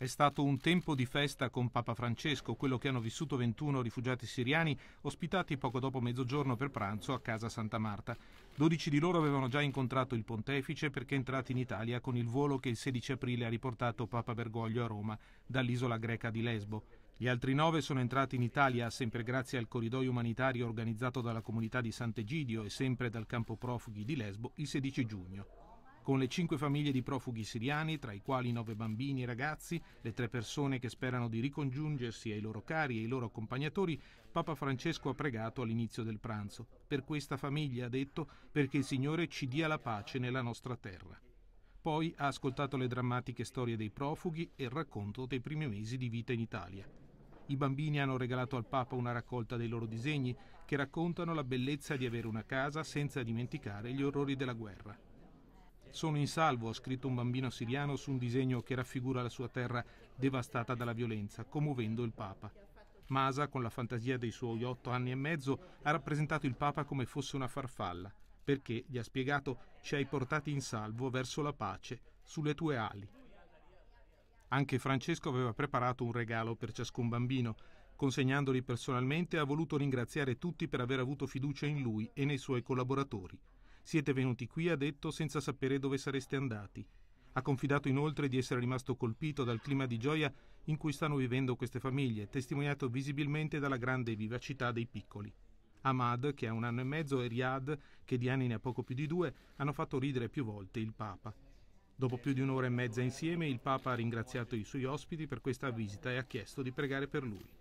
È stato un tempo di festa con Papa Francesco, quello che hanno vissuto 21 rifugiati siriani ospitati poco dopo mezzogiorno per pranzo a casa Santa Marta. 12 di loro avevano già incontrato il pontefice perché entrati in Italia con il volo che il 16 aprile ha riportato Papa Bergoglio a Roma dall'isola greca di Lesbo. Gli altri nove sono entrati in Italia sempre grazie al corridoio umanitario organizzato dalla comunità di Sant'Egidio e sempre dal campo profughi di Lesbo il 16 giugno con le cinque famiglie di profughi siriani, tra i quali nove bambini e ragazzi, le tre persone che sperano di ricongiungersi ai loro cari e ai loro accompagnatori, Papa Francesco ha pregato all'inizio del pranzo. Per questa famiglia, ha detto, perché il Signore ci dia la pace nella nostra terra. Poi ha ascoltato le drammatiche storie dei profughi e il racconto dei primi mesi di vita in Italia. I bambini hanno regalato al Papa una raccolta dei loro disegni che raccontano la bellezza di avere una casa senza dimenticare gli orrori della guerra. Sono in salvo, ha scritto un bambino siriano su un disegno che raffigura la sua terra devastata dalla violenza, commuovendo il Papa. Masa, con la fantasia dei suoi otto anni e mezzo, ha rappresentato il Papa come fosse una farfalla, perché, gli ha spiegato, ci hai portati in salvo verso la pace, sulle tue ali. Anche Francesco aveva preparato un regalo per ciascun bambino. Consegnandoli personalmente ha voluto ringraziare tutti per aver avuto fiducia in lui e nei suoi collaboratori. Siete venuti qui, ha detto, senza sapere dove sareste andati. Ha confidato inoltre di essere rimasto colpito dal clima di gioia in cui stanno vivendo queste famiglie, testimoniato visibilmente dalla grande vivacità dei piccoli. Ahmad, che ha un anno e mezzo, e Riyad, che di anni ne ha poco più di due, hanno fatto ridere più volte il Papa. Dopo più di un'ora e mezza insieme, il Papa ha ringraziato i suoi ospiti per questa visita e ha chiesto di pregare per lui.